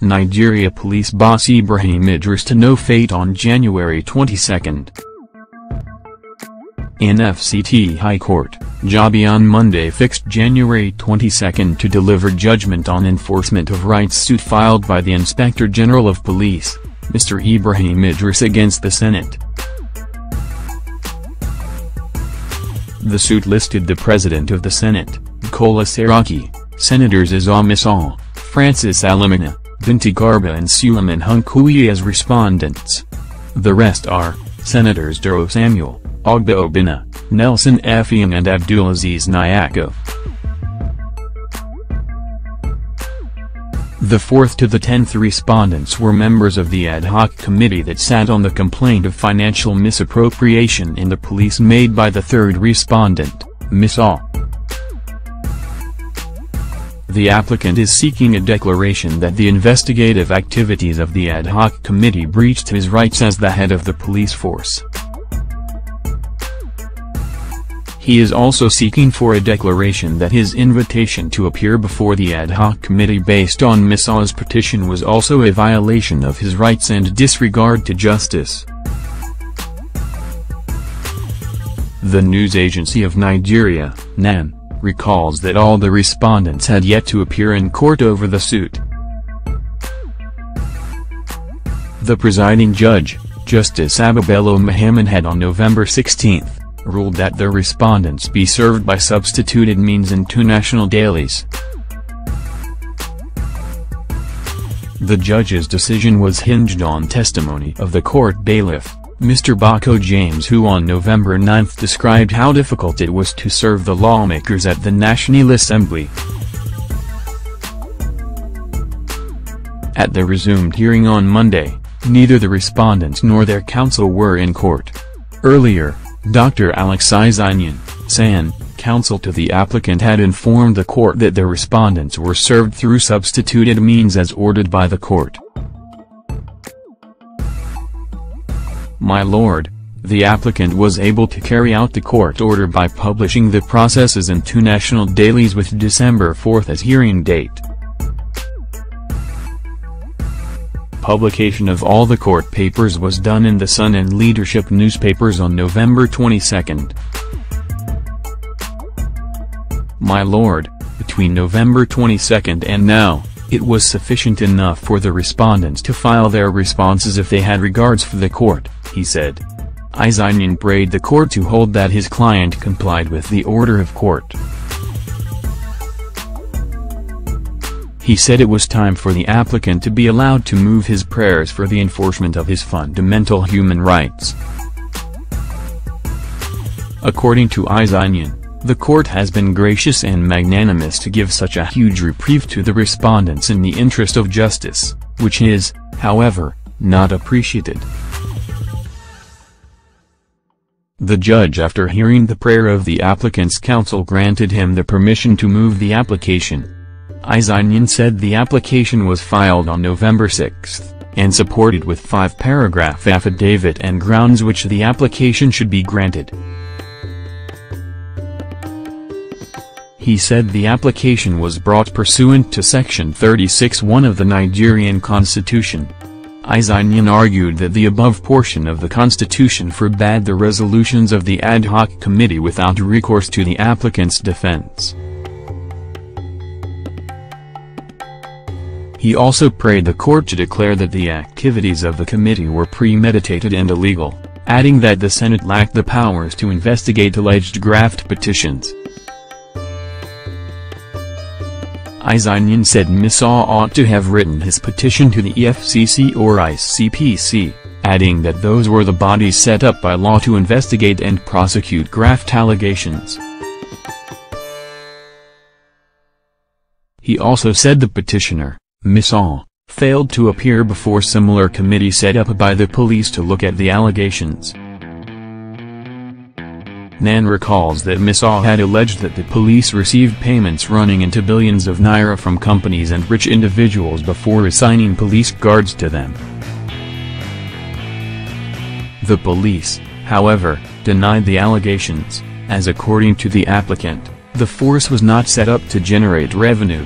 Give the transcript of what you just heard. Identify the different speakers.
Speaker 1: Nigeria police boss Ibrahim Idris to know fate on January 22. In FCT High Court, Jabi on Monday fixed January 22 to deliver judgment on enforcement of rights suit filed by the Inspector General of Police, Mr. Ibrahim Idris against the Senate. The suit listed the President of the Senate, Bukola Saraki, Senators Isah Misau, Francis Alimikhena, Binta Garba and Suleiman Hunkuyi as respondents. The rest are, Senators Duro Samuel, Ogba Obinna, Nelson Effiong and Abdulaziz Nyako. The fourth to the tenth respondents were members of the ad hoc committee that sat on the complaint of financial misappropriation in the police made by the third respondent, Misau. The applicant is seeking a declaration that the investigative activities of the ad hoc committee breached his rights as the head of the police force. He is also seeking for a declaration that his invitation to appear before the ad hoc committee based on Misau's petition was also a violation of his rights and disregard to justice. The news agency of Nigeria, NAN, recalls that all the respondents had yet to appear in court over the suit. The presiding judge, Justice Abba Bello Muhammad had on November 16, ruled that the respondents be served by substituted means in two national dailies. The judge's decision was hinged on testimony of the court bailiff, Mr. Bako James who on November 9 described how difficult it was to serve the lawmakers at the National Assembly. At the resumed hearing on Monday, neither the respondents nor their counsel were in court. Earlier, Dr. Alex Izinyon, SAN, counsel to the applicant had informed the court that the respondents were served through substituted means as ordered by the court. My lord, the applicant was able to carry out the court order by publishing the processes in two national dailies with December 4 as hearing date. Publication of all the court papers was done in the Sun and Leadership newspapers on November 22. My lord, between November 22 and now, it was sufficient enough for the respondents to file their responses if they had regards for the court, he said. Izinyon prayed the court to hold that his client complied with the order of court. He said it was time for the applicant to be allowed to move his prayers for the enforcement of his fundamental human rights. According to Izinyon, the court has been gracious and magnanimous to give such a huge reprieve to the respondents in the interest of justice, which is, however, not appreciated. The judge after hearing the prayer of the applicant's counsel granted him the permission to move the application. Izinyon said the application was filed on November 6, and supported with five-paragraph affidavit and grounds which the application should be granted. He said the application was brought pursuant to Section 36(1) of the Nigerian Constitution. Izinyon argued that the above portion of the Constitution forbade the resolutions of the ad hoc committee without recourse to the applicant's defense. He also prayed the court to declare that the activities of the committee were premeditated and illegal, adding that the Senate lacked the powers to investigate alleged graft petitions. Izinyon said Misau ought to have written his petition to the EFCC or ICPC, adding that those were the bodies set up by law to investigate and prosecute graft allegations. He also said the petitioner, Misau, failed to appear before similar committee set up by the police to look at the allegations. Nan recalls that Misau had alleged that the police received payments running into billions of naira from companies and rich individuals before assigning police guards to them. The police, however, denied the allegations, as according to the applicant, the force was not set up to generate revenue.